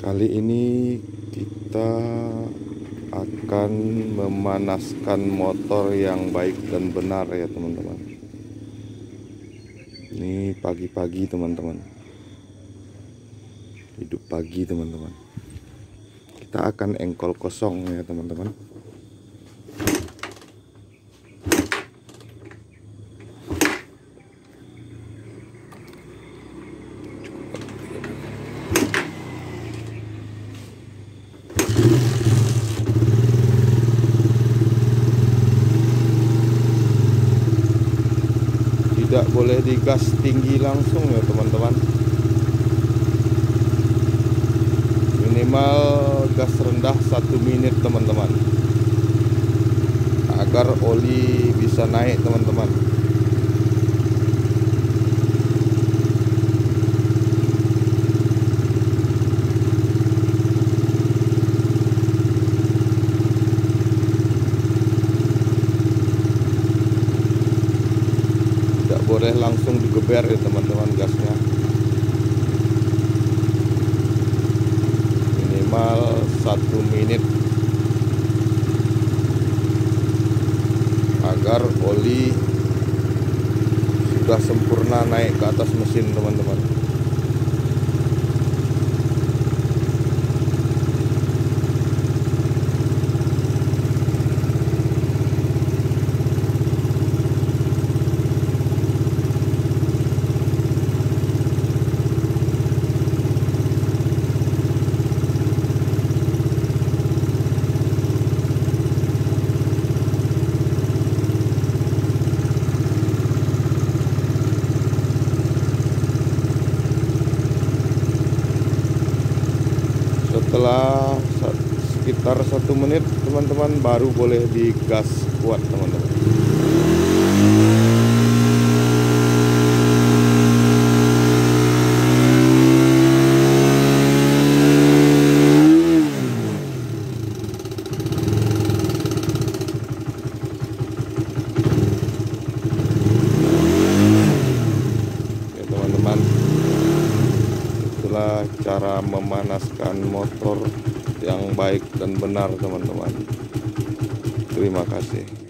Kali ini kita akan memanaskan motor yang baik dan benar ya teman-teman. Ini pagi-pagi teman-teman. Hidup pagi teman-teman. Kita akan engkol kosong ya teman-teman. Tidak boleh digas tinggi langsung ya teman-teman. Minimal gas rendah satu menit teman-teman. Agar oli bisa naik teman-teman tidak boleh langsung digeber ya teman-teman gasnya. Minimal satu menit. Agar oli sudah sempurna naik ke atas mesin teman-teman setelah sekitar satu menit teman-teman baru boleh digas kuat teman-teman ya teman-teman itulah cara memanaskan motor yang baik dan benar teman-teman? Terima kasih